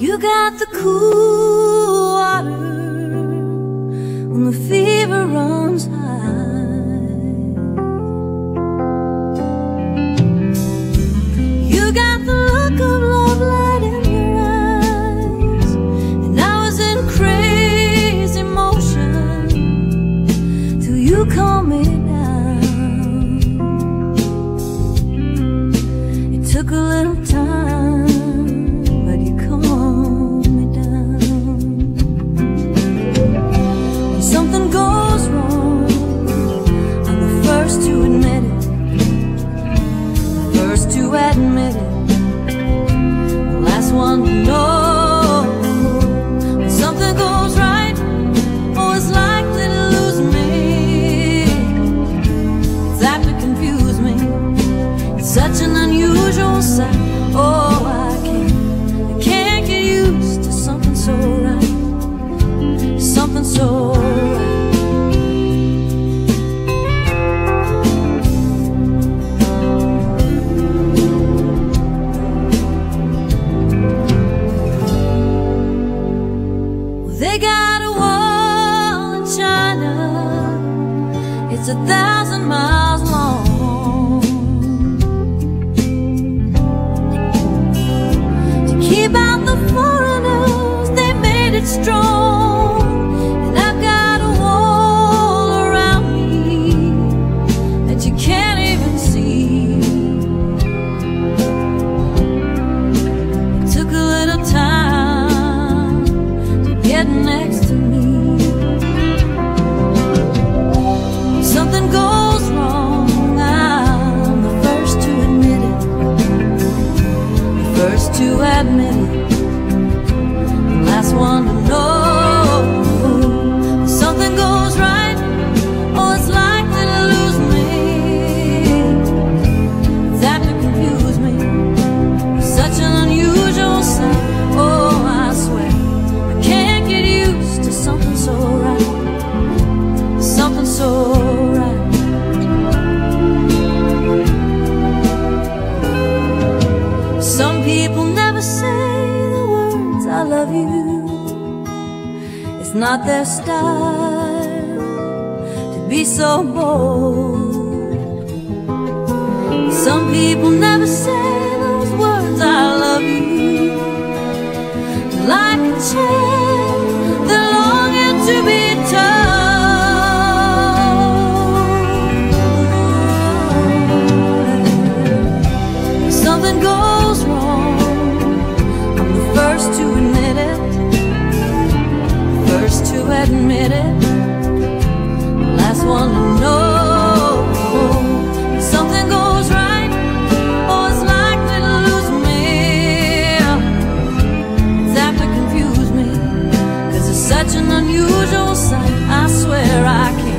You got the cool water when the fever runs high. You got the look of love light in your eyes, and I was in crazy motion till you calmed me down. It took a little time. The last one to know when something goes right, oh, it's likely to lose me. It's apt to confuse me. It's such an unusual sight. Oh. I They got a wall in China. It's a thousand miles long. To admit it. The last one to know. Something goes right, likely to lose me. It's to confuse me. Such an unusual. Oh, I swear I can't get used to something so right, something so right. Some people never say the words "I love you." It's not their style to be so bold. Some people never say those words I love you like a child the longing to be told. Something goes to know something goes right or it's likely to it's such an unusual sight. I swear I can't